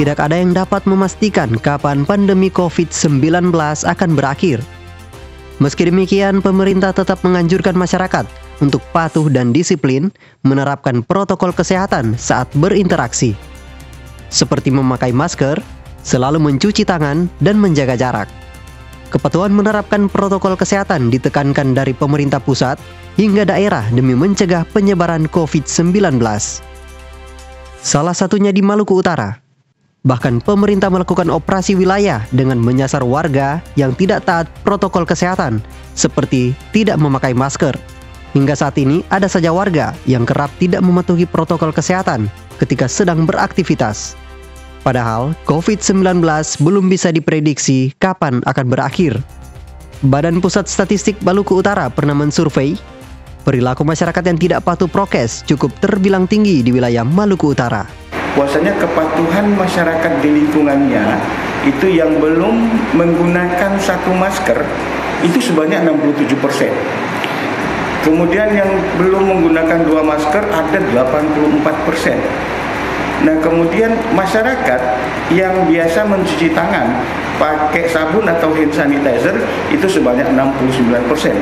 tidak ada yang dapat memastikan kapan pandemi COVID-19 akan berakhir. Meski demikian, pemerintah tetap menganjurkan masyarakat untuk patuh dan disiplin menerapkan protokol kesehatan saat berinteraksi, seperti memakai masker, selalu mencuci tangan, dan menjaga jarak. Kepatuhan menerapkan protokol kesehatan ditekankan dari pemerintah pusat hingga daerah demi mencegah penyebaran COVID-19. Salah satunya di Maluku Utara. Bahkan pemerintah melakukan operasi wilayah dengan menyasar warga yang tidak taat protokol kesehatan, seperti tidak memakai masker. Hingga saat ini ada saja warga yang kerap tidak mematuhi protokol kesehatan ketika sedang beraktivitas. Padahal COVID-19 belum bisa diprediksi kapan akan berakhir. Badan Pusat Statistik Maluku Utara pernah mensurvei perilaku masyarakat yang tidak patuh prokes cukup terbilang tinggi di wilayah Maluku Utara bahwasanya kepatuhan masyarakat di lingkungannya itu yang belum menggunakan satu masker itu sebanyak 67 persen. Kemudian yang belum menggunakan dua masker ada 84 persen. Nah kemudian masyarakat yang biasa mencuci tangan pakai sabun atau hand sanitizer itu sebanyak 69 persen.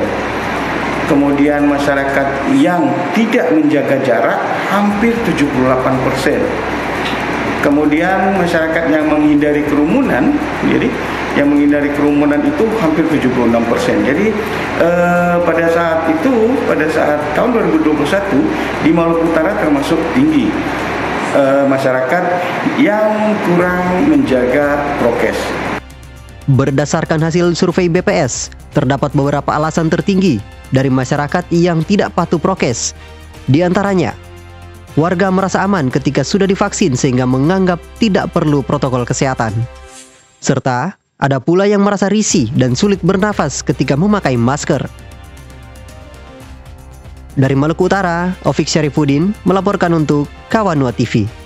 Kemudian masyarakat yang tidak menjaga jarak hampir 78 persen Kemudian masyarakat yang menghindari kerumunan, jadi yang menghindari kerumunan itu hampir 76 persen. Jadi eh, pada saat itu, pada saat tahun 2021 di Maluku Utara termasuk tinggi eh, masyarakat yang kurang menjaga prokes. Berdasarkan hasil survei BPS, terdapat beberapa alasan tertinggi dari masyarakat yang tidak patuh prokes. Di antaranya, warga merasa aman ketika sudah divaksin sehingga menganggap tidak perlu protokol kesehatan. Serta ada pula yang merasa risih dan sulit bernafas ketika memakai masker. Dari Maluku Utara, Ovik Syarifuddin melaporkan untuk Kawanua TV.